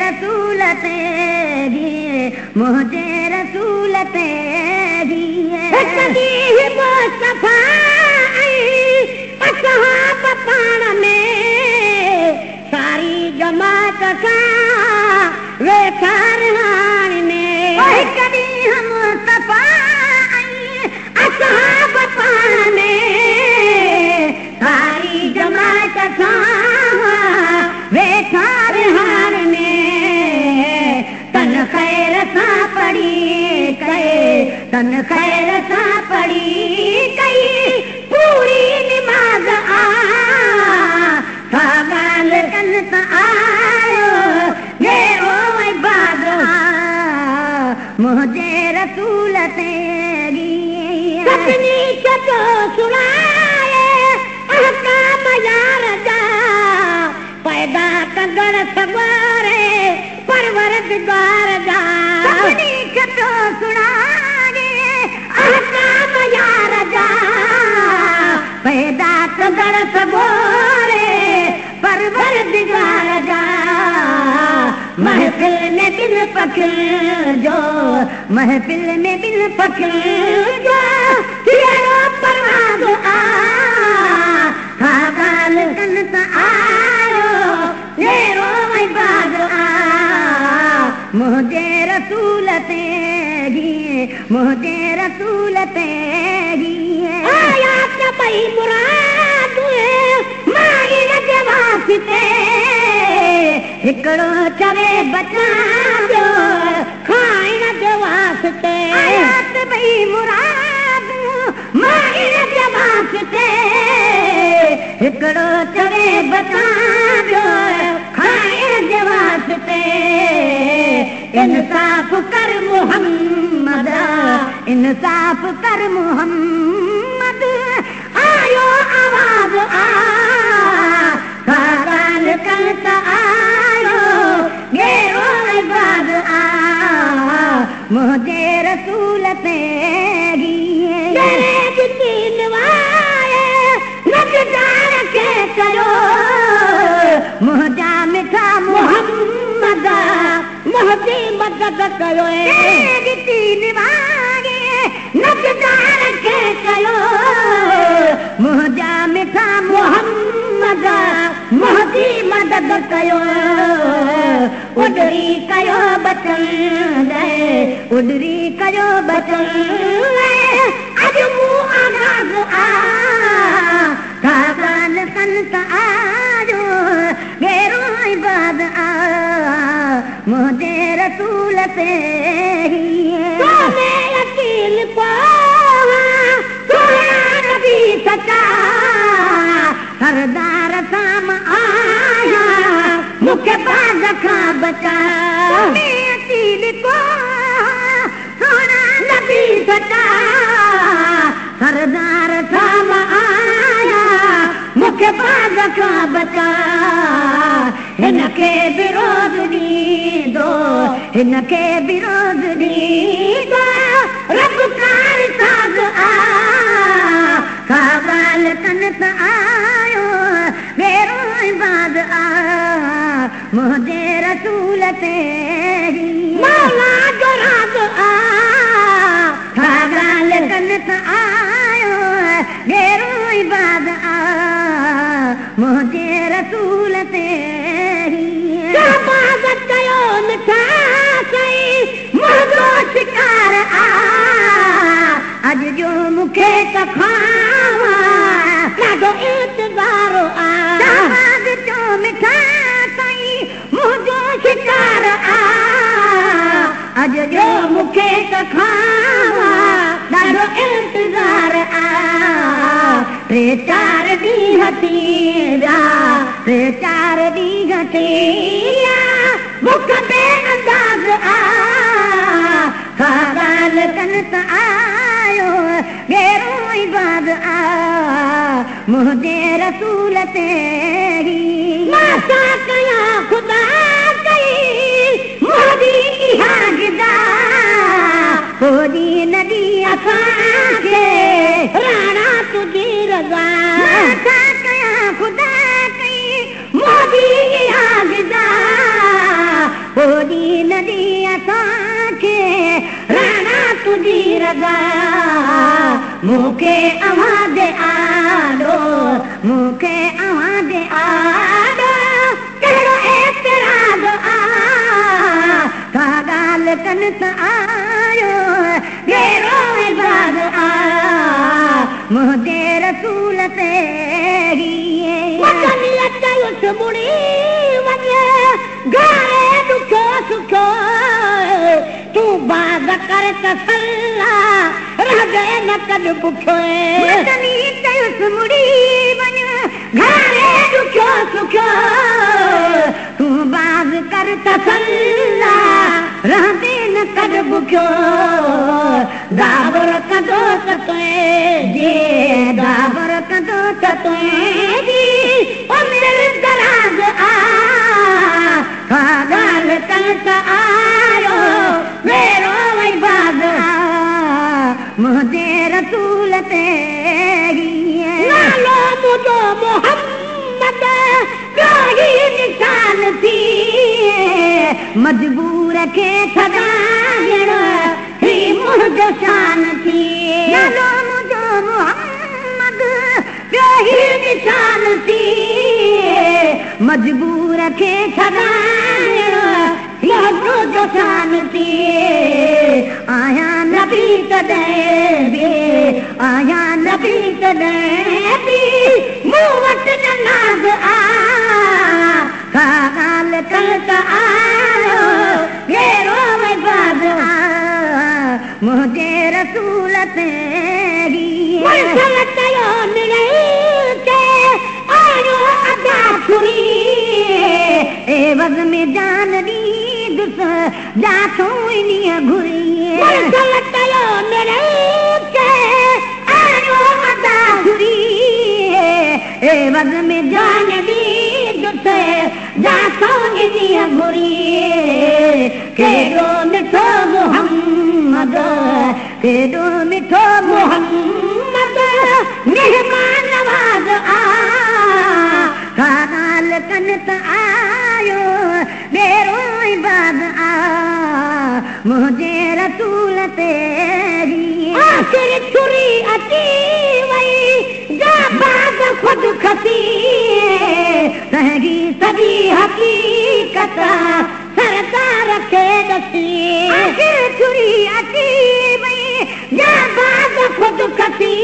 रसूल ते रसूल ते रसूल ते पाण में پڙهي پوري نماز آ ڳالهه ڪن ته آيو ميرو باغ منهنجي رسول تي سڀني ڇو سڻائي اهڪام يار جا پرور ڇو سڻائي محفل ۾ بن پکل جو محفل ۾ بن پکل جو. ڪهڙو پرواز آ ها ڳالهه ڪن ته آيو رسول تي رسول تي هڪڙو چوي کائڻ جي واسطي. ڀئي مراد مان ان جي واسطي. هڪڙو چوي بچا ٻيو کائڻ جي واسطي. انصاف ڪر محمد انصاف ڪر محمد منهنجي رسول تي کي ڪيو منهنجا مٺا محمد منهنجي مدد ڪيو نزار کي ڪيو منهنجا مٺا محمد منهنجي مدد ڪيو اڊري ڪيو بچن اڄ مون آگاز آ ڳالهه ڪن ته آجو گيرو باغ آ منهنجي رسول تي يقين نبي سچا سردار سام آيا مون کي باغ کان بچا ڪو سونا سچا سردار سام آيا مون کي باغ کان بچا هن کي وروڌ ڏيندو هن کي وروڌ ڏيندو رب ڪار ساڳ آ ڪا ڳالهه ڪن ته آيو. ويرو باغ آ منهنجي رسول تي مولا ته آيو ويرو باغ آ منهنجي رسول تي ڪيو مٺا صحيح منهنجو شڪار آ اڄ جو مون کي ته کاوان ڏاڍو انتظار آ جو مٺا صحيح منهنجو شڪار آ اڄ جو مون کي ته کاوان ڏاڍو انتظار ٽي چار ڏينهن ٿي ويا ٽي چار ڏينهن ٿي ويا مک انداز آ سوال ته آيو گيرو ئي بعد آ منهنجي رسول تي خدا ڪئي اسان کي راڻا تنهنجي رضا ڇا ڪيان خدا ڪئي مودي آگدا هوڏي ندي اسان کي راڻا تنهنجي رضا مون کي آواز آڏو مون کي آواز آڏو ڪهڙو اعتراض آ. ڪا ڳالهه ڪن ته آيو ڪهڙو اباد آ منهنجي رسول تي چيس مڙي وڃ گهري ڏکو سکو. تون باز ڪر ته سلا رهي نه ڪڏ بکو چيس مڙي تون باز ڪر ته سلا رهندي نه ڪڏ بکيو دابر ڪندو ته تنهنجي دابر ڪندو ته تنهنجي مجبور کي ڇڏائڻ هي منهنجو شان ٿي نالو منهنجو محمد ٻيو هي نشان ٿي مجبور کي ڇڏائڻ منهنجو شان ٿي آيا نبي تڏهن به آيا نبي تڏهن به مون وٽ نه ناز آ ڪا ڳالهه ڪر ته آيو ڪهڙو باز آ منهنجي رسول تي چيو آيو ادا ڇري عيوض ۾ جان جاٿو گهري ادا ڇري عيوض ۾ جان جاٿو ان گهري ڪيڏو مٺو محمد ڪيڏو مٺو محمد مهمان نواز آ. ڪا ڳالهه ڪن ته آيو ميرو باز آ. منهنجي رسول تي آخر ڇري اچي وئي جا باز خود کسي سڄي حقيقت سرڪار کي ڏسي آخر ڇري اچي وئي جا باز خود کسي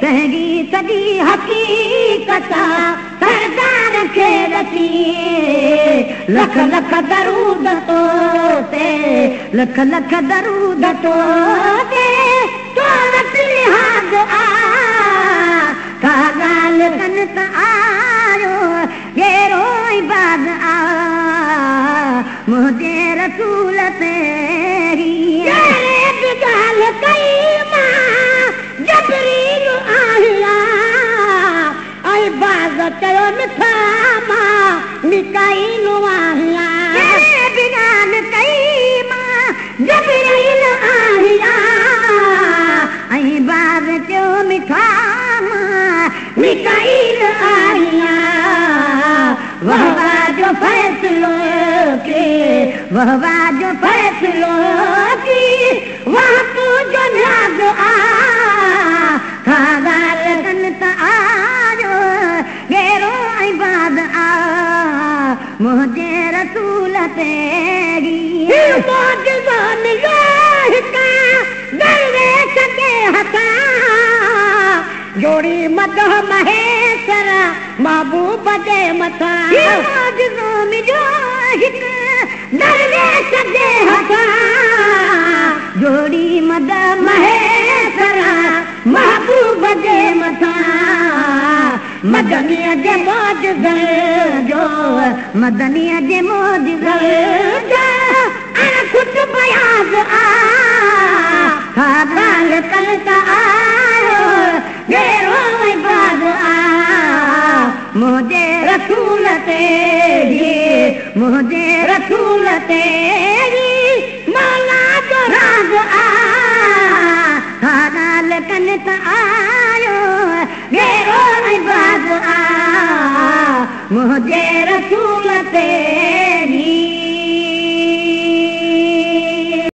تنهنجي سڄي حقيقت سردار کي ڏسي لک لک درود تو تي لک لک درود تو मिकाईल आहिया बाज़ चयो मिठा मां मिकाईल आहिया। वहवा जो फ़ैसिलो के वहवा जो फ़ैसिलो मेरी सके हका जोड़ी मत महेशरा बाबू बजे मता मौजूदा निगाह सके हका जोड़ी मत महेशरा बाबू बजे मता مدنيءَ مدنيءَ آ آيو آ. منهنجي رسول تي منهنجي رسول تي آ. ته آيو اباد آ منهنجي رسول تي